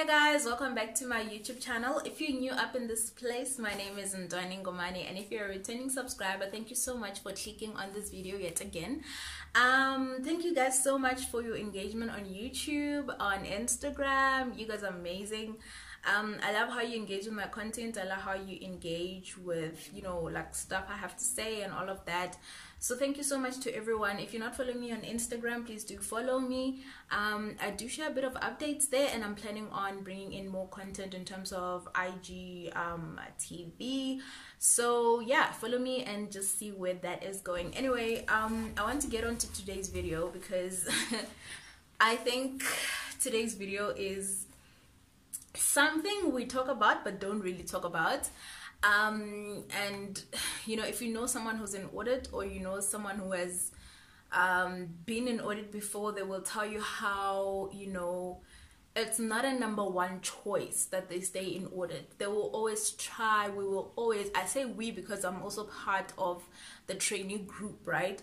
Hey guys, welcome back to my YouTube channel. If you're new up in this place, my name is Ntwanie Ngomane and if you're a returning subscriber, thank you so much for clicking on this video yet again. Um, thank you guys so much for your engagement on YouTube, on Instagram. You guys are amazing. Um, I love how you engage with my content. I love how you engage with, you know, like stuff I have to say and all of that. So thank you so much to everyone. If you're not following me on Instagram, please do follow me. Um, I do share a bit of updates there, and I'm planning on bringing in more content in terms of IG um, TV. So yeah, follow me and just see where that is going. Anyway, um, I want to get on to today's video because I think today's video is something we talk about but don't really talk about. Um, and you know if you know someone who's in audit or you know someone who has um, been in audit before they will tell you how you know it's not a number one choice that they stay in audit. They will always try we will always i say we because i'm also part of the trainee group right?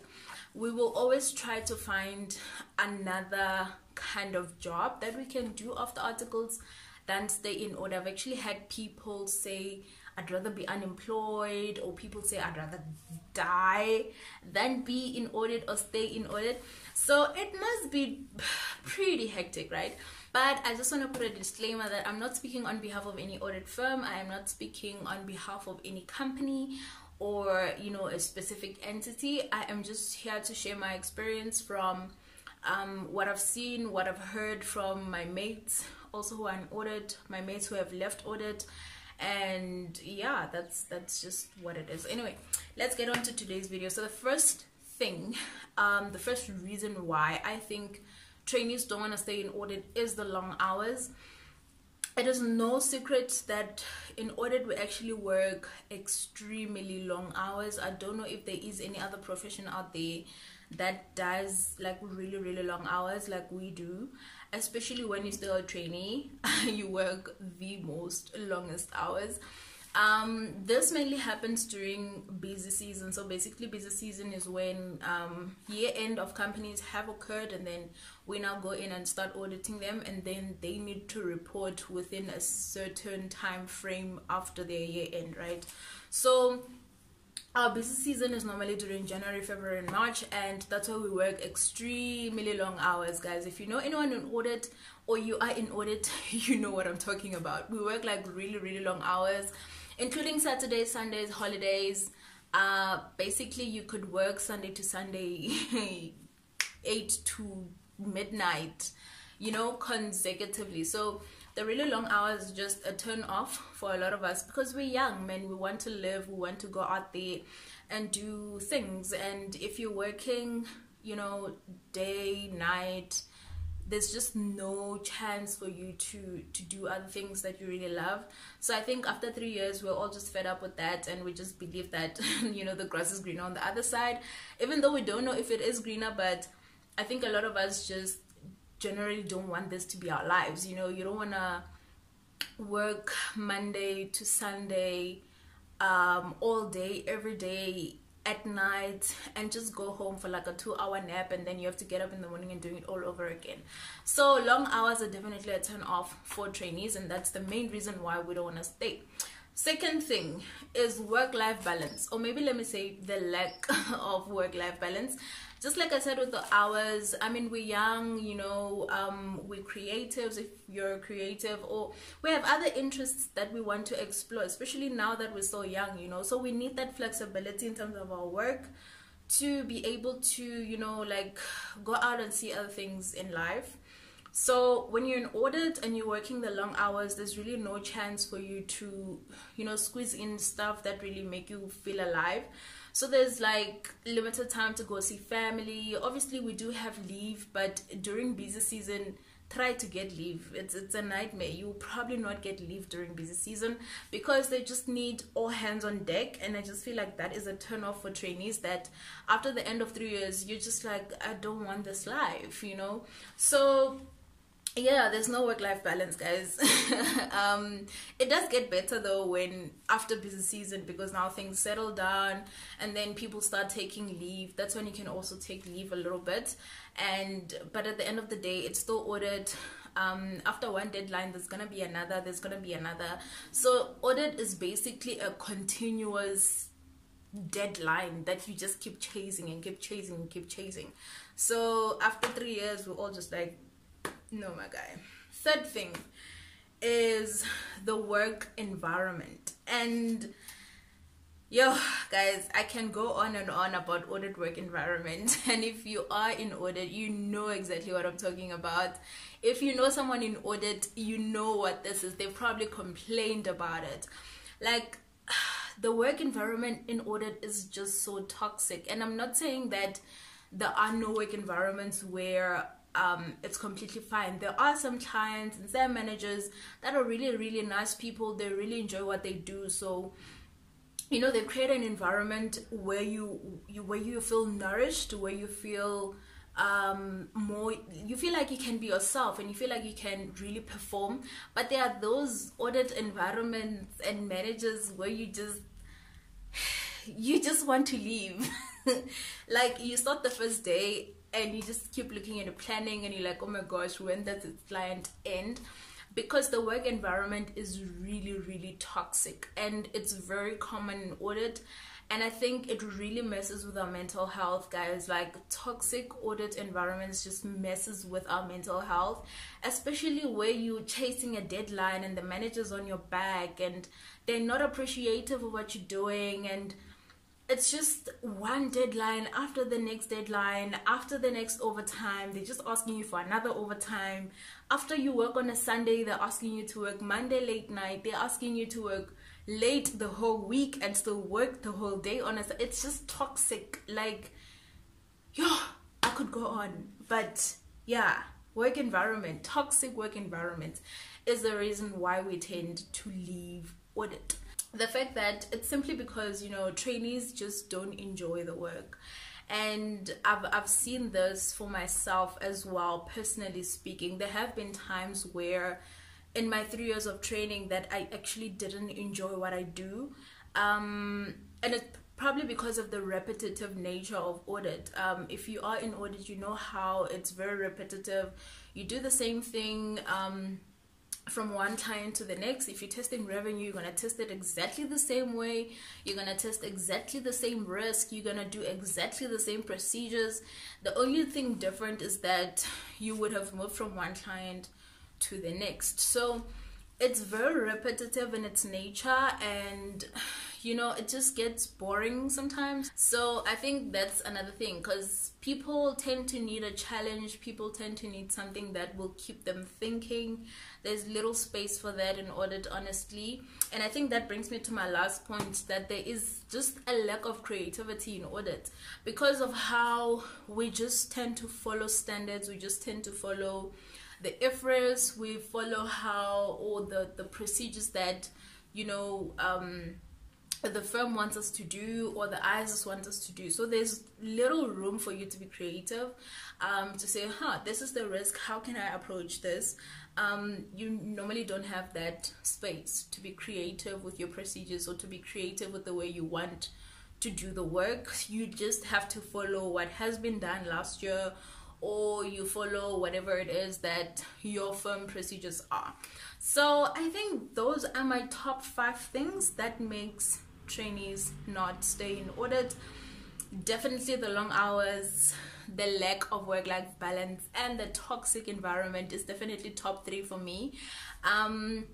We will always try to find another kind of job that we can do after articles than stay in audit i've actually had people say I'd rather be unemployed, or people say I'd rather die than be in audit or stay in audit. So it must be pretty hectic, right? But I just want to put a disclaimer that I'm not speaking on behalf of any audit firm, I am not speaking on behalf of any company or you know a specific entity. I am just here to share my experience from um, what I've seen, what I've heard from my mates, also who are in audit, my mates who have left audit and yeah that's that's just what it is. Anyway let's get on to today's video. So the first thing um the first reason why i think trainees don't want to stay in audit is the long hours. It is no secret that in audit we actually work extremely long hours. I don't know if there is any other profession out there that does like really really long hours like we do. Especially when you're still a trainee you work the most longest hours. Um, this mainly happens during busy season. So basically busy season is when um, year end of companies have occurred and then we now go in and start auditing them and then they need to report within a certain time frame after their year end right? So our busy season is normally during January, February, and March, and that's why we work extremely long hours, guys. If you know anyone in audit or you are in audit, you know what I'm talking about. We work like really, really long hours, including Saturdays, Sundays, holidays. Uh, basically, you could work Sunday to Sunday, 8 to midnight, you know, consecutively. So, the really long hours just a turn off for a lot of us because we're young man. We want to live we want to go out there and do things. And if you're working you know day night there's just no chance for you to to do other things that you really love. So i think after three years we're all just fed up with that and we just believe that you know the grass is greener on the other side. Even though we don't know if it is greener but i think a lot of us just generally don't want this to be our lives. You know, you don't want to work Monday to Sunday um, all day, every day, at night, and just go home for like a two hour nap, and then you have to get up in the morning and doing it all over again. So, long hours are definitely a turn off for trainees, and that's the main reason why we don't want to stay. Second thing is work life balance, or maybe let me say the lack of work life balance just like I said with the hours, I mean, we're young, you know, um, we're creatives if you're creative, or we have other interests that we want to explore, especially now that we're so young, you know. So we need that flexibility in terms of our work to be able to, you know, like go out and see other things in life. So when you're in audit and you're working the long hours, there's really no chance for you to, you know, squeeze in stuff that really make you feel alive so there's like limited time to go see family. Obviously we do have leave but during busy season try to get leave. It's it's a nightmare. You will probably not get leave during busy season because they just need all hands on deck and i just feel like that is a turn off for trainees that after the end of three years you're just like i don't want this life you know? So yeah there's no work life balance guys. Um it does get better though when after busy season because now things settle down and then people start taking leave. That's when you can also take leave a little bit. And but at the end of the day it's still audit. Um, after one deadline there's gonna be another there's gonna be another. So audit is basically a continuous deadline that you just keep chasing and keep chasing and keep chasing. So after three years we're all just like no my guy. Third thing is the work environment. And yo guys i can go on and on about audit work environment. And if you are in audit you know exactly what i'm talking about. If you know someone in audit you know what this is. They probably complained about it. Like the work environment in audit is just so toxic. And i'm not saying that there are no work environments where um, it's completely fine. There are some clients and some managers that are really, really nice people. They really enjoy what they do. So you know they create an environment where you, you where you feel nourished where you feel um, more you feel like you can be yourself and you feel like you can really perform but there are those audit environments and managers where you just you just want to leave like you start the first day and you just keep looking at the planning and you're like oh my gosh when does the client end? Because the work environment is really really toxic and it's very common in audit. And i think it really messes with our mental health guys. Like toxic audit environments just messes with our mental health especially where you're chasing a deadline and the manager's on your back and they're not appreciative of what you're doing and it's just one deadline after the next deadline after the next overtime. They're just asking you for another overtime. After you work on a sunday they're asking you to work monday late night. They're asking you to work late the whole week and still work the whole day on a it's just toxic. Like yo i could go on but yeah work environment toxic work environment is the reason why we tend to leave audit the fact that it's simply because you know trainees just don't enjoy the work. And I've, I've seen this for myself as well personally speaking. There have been times where in my three years of training that i actually didn't enjoy what i do. Um, and it's probably because of the repetitive nature of audit. Um, if you are in audit you know how it's very repetitive. You do the same thing um, from one client to the next. If you're testing revenue you're going to test it exactly the same way. You're going to test exactly the same risk. You're going to do exactly the same procedures. The only thing different is that you would have moved from one client to the next. So it's very repetitive in its nature and you know it just gets boring sometimes. So i think that's another thing because people tend to need a challenge. People tend to need something that will keep them thinking. There's little space for that in audit honestly and i think that brings me to my last point that there is just a lack of creativity in audit. Because of how we just tend to follow standards we just tend to follow the IFRS, we follow how all the, the procedures that, you know, um, the firm wants us to do or the ISAs wants us to do. So there's little room for you to be creative um, to say, huh, this is the risk. How can I approach this? Um, you normally don't have that space to be creative with your procedures or to be creative with the way you want to do the work. You just have to follow what has been done last year or you follow whatever it is that your firm procedures are so i think those are my top five things that makes trainees not stay in audit definitely the long hours the lack of work-life balance and the toxic environment is definitely top three for me um,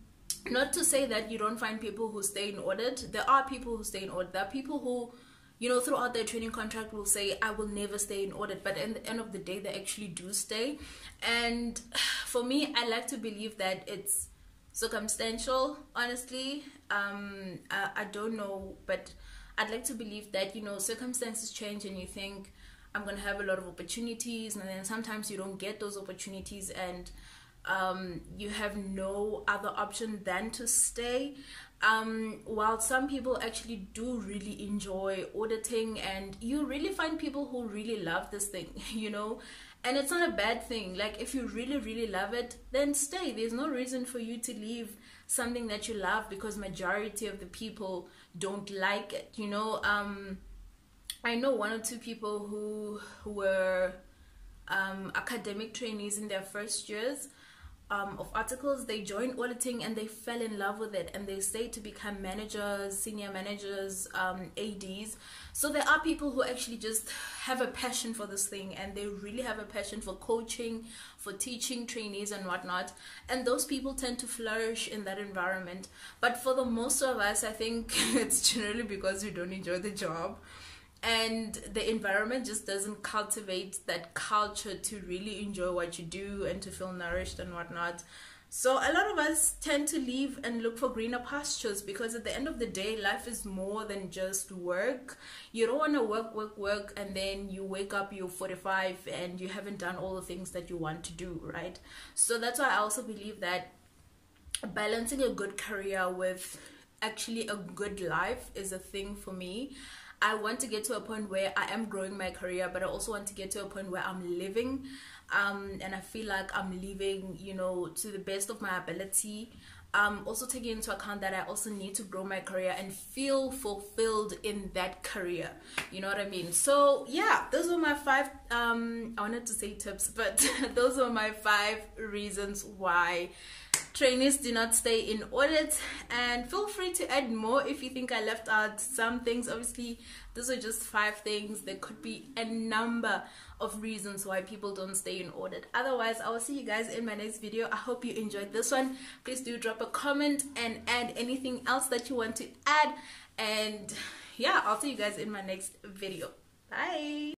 not to say that you don't find people who stay in audit there are people who stay in audit there are people who you know, throughout their training contract will say, I will never stay in audit. But at the end of the day, they actually do stay. And for me, I like to believe that it's circumstantial, honestly. Um, I, I don't know, but I'd like to believe that, you know, circumstances change and you think, I'm to have a lot of opportunities. And then sometimes you don't get those opportunities and um, you have no other option than to stay um, while some people actually do really enjoy auditing and you really find people who really love this thing you know and it's not a bad thing. Like if you really really love it then stay. There's no reason for you to leave something that you love because majority of the people don't like it you know? Um, i know one or two people who were um, academic trainees in their first years um, of articles they joined auditing and they fell in love with it. And they stayed to become managers senior managers um, ads so there are people who actually just have a passion for this thing and they really have a passion for coaching for teaching trainees and whatnot. And those people tend to flourish in that environment. But for the most of us i think it's generally because we don't enjoy the job and the environment just doesn't cultivate that culture to really enjoy what you do and to feel nourished and whatnot. So a lot of us tend to leave and look for greener pastures because at the end of the day, life is more than just work. You don't want to work, work, work, and then you wake up, you're 45, and you haven't done all the things that you want to do, right? So that's why I also believe that balancing a good career with actually a good life is a thing for me. I want to get to a point where I am growing my career, but I also want to get to a point where I'm living. Um, and I feel like I'm living, you know, to the best of my ability. Um, also taking into account that I also need to grow my career and feel fulfilled in that career. You know what I mean? So yeah, those were my five. Um, I wanted to say tips, but those were my five reasons why trainees do not stay in audit. And feel free to add more if you think I left out some things. Obviously those are just five things. There could be a number of reasons why people don't stay in audit. Otherwise I will see you guys in my next video. I hope you enjoyed this one. Please do drop a comment and add anything else that you want to add. And yeah I'll see you guys in my next video. Bye